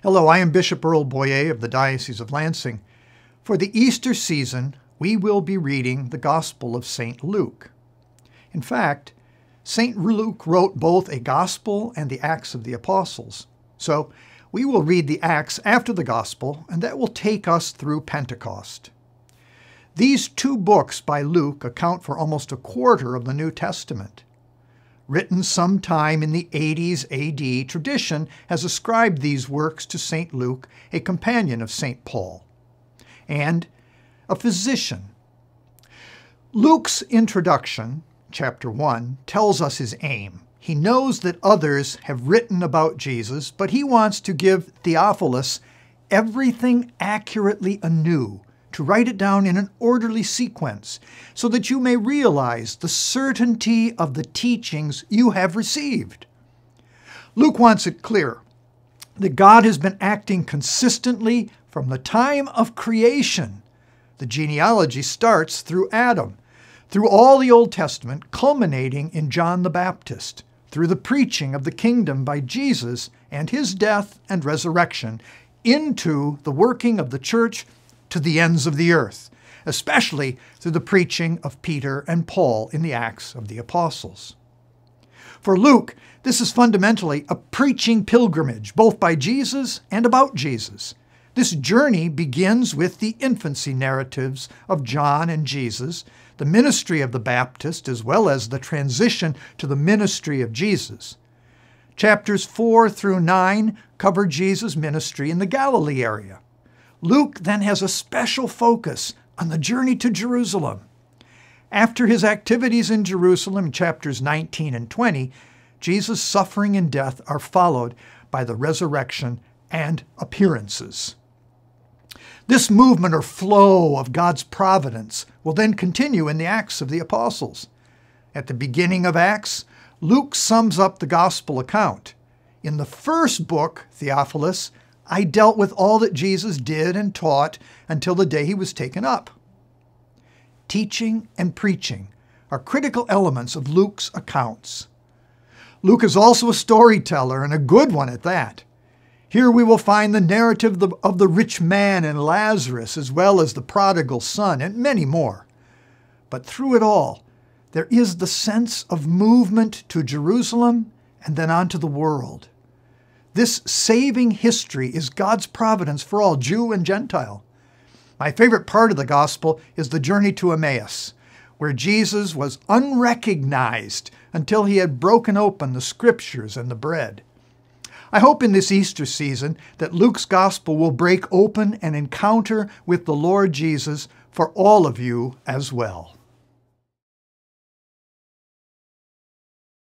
Hello, I am Bishop Earl Boyea of the Diocese of Lansing. For the Easter season, we will be reading the Gospel of St. Luke. In fact, St. Luke wrote both a Gospel and the Acts of the Apostles. So we will read the Acts after the Gospel, and that will take us through Pentecost. These two books by Luke account for almost a quarter of the New Testament written sometime in the 80s AD, tradition has ascribed these works to St. Luke, a companion of St. Paul, and a physician. Luke's introduction, chapter 1, tells us his aim. He knows that others have written about Jesus, but he wants to give Theophilus everything accurately anew to write it down in an orderly sequence so that you may realize the certainty of the teachings you have received. Luke wants it clear that God has been acting consistently from the time of creation. The genealogy starts through Adam, through all the Old Testament, culminating in John the Baptist, through the preaching of the kingdom by Jesus and his death and resurrection, into the working of the church to the ends of the earth, especially through the preaching of Peter and Paul in the Acts of the Apostles. For Luke, this is fundamentally a preaching pilgrimage, both by Jesus and about Jesus. This journey begins with the infancy narratives of John and Jesus, the ministry of the Baptist, as well as the transition to the ministry of Jesus. Chapters 4 through 9 cover Jesus' ministry in the Galilee area. Luke then has a special focus on the journey to Jerusalem. After his activities in Jerusalem, chapters 19 and 20, Jesus' suffering and death are followed by the resurrection and appearances. This movement or flow of God's providence will then continue in the Acts of the Apostles. At the beginning of Acts, Luke sums up the gospel account. In the first book, Theophilus, I dealt with all that Jesus did and taught until the day he was taken up. Teaching and preaching are critical elements of Luke's accounts. Luke is also a storyteller, and a good one at that. Here we will find the narrative of the rich man and Lazarus, as well as the prodigal son, and many more. But through it all, there is the sense of movement to Jerusalem and then on to the world. This saving history is God's providence for all, Jew and Gentile. My favorite part of the gospel is the journey to Emmaus, where Jesus was unrecognized until he had broken open the scriptures and the bread. I hope in this Easter season that Luke's gospel will break open an encounter with the Lord Jesus for all of you as well.